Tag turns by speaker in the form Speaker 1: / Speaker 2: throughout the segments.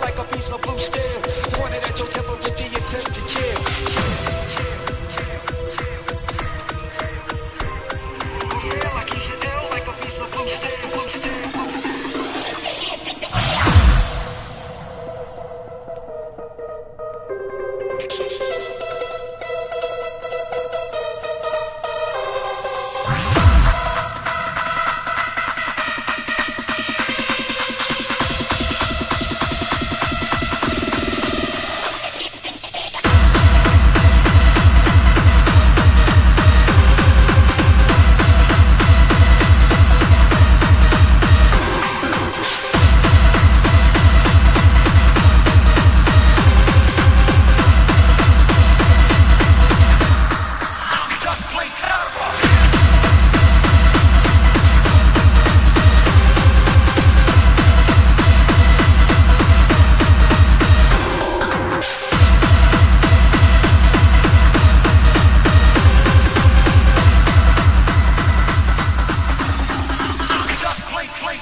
Speaker 1: Like a piece of blue steel.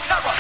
Speaker 1: terror.